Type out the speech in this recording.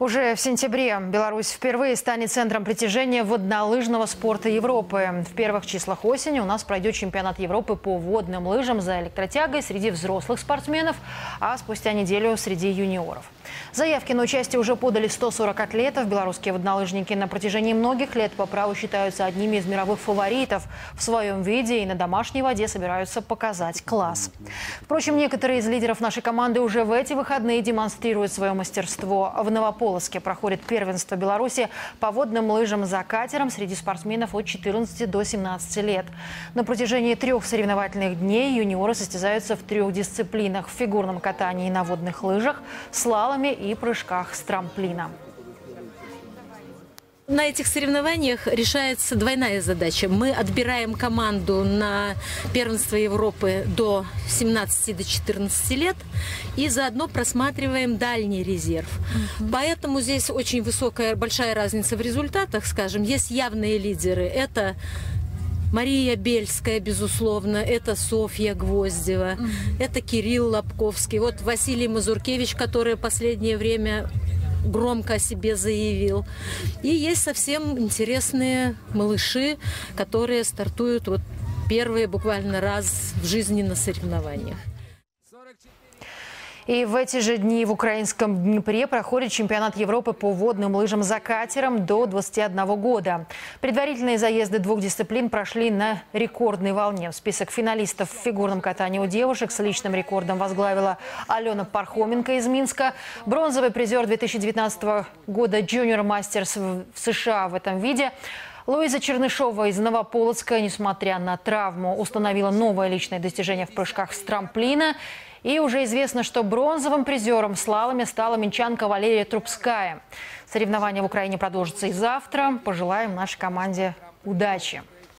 Уже в сентябре Беларусь впервые станет центром притяжения воднолыжного спорта Европы. В первых числах осени у нас пройдет чемпионат Европы по водным лыжам за электротягой среди взрослых спортсменов, а спустя неделю среди юниоров. Заявки на участие уже подали 140 атлетов. Белорусские воднолыжники на протяжении многих лет по праву считаются одними из мировых фаворитов. В своем виде и на домашней воде собираются показать класс. Впрочем, некоторые из лидеров нашей команды уже в эти выходные демонстрируют свое мастерство. В Новополоске проходит первенство Беларуси по водным лыжам за катером среди спортсменов от 14 до 17 лет. На протяжении трех соревновательных дней юниоры состязаются в трех дисциплинах – в фигурном катании на водных лыжах, слаломе и прыжках с трамплина. На этих соревнованиях решается двойная задача. Мы отбираем команду на первенство Европы до 17 до 14 лет и заодно просматриваем дальний резерв. Угу. Поэтому здесь очень высокая, большая разница в результатах, скажем. Есть явные лидеры. Это Мария Бельская, безусловно, это Софья Гвоздева, угу. это Кирилл Лобковский, вот Василий Мазуркевич, который последнее время громко о себе заявил. И есть совсем интересные малыши, которые стартуют вот первые буквально раз в жизни на соревнованиях. И в эти же дни в украинском Днепре проходит чемпионат Европы по водным лыжам за катером до 21 года. Предварительные заезды двух дисциплин прошли на рекордной волне. Список финалистов в фигурном катании у девушек с личным рекордом возглавила Алена Пархоменко из Минска. Бронзовый призер 2019 года Masters в США в этом виде – Луиза Чернышова из Новополоцка, несмотря на травму, установила новое личное достижение в прыжках с трамплина. И уже известно, что бронзовым призером слалами стала минчанка Валерия Трубская. Соревнования в Украине продолжатся и завтра. Пожелаем нашей команде удачи.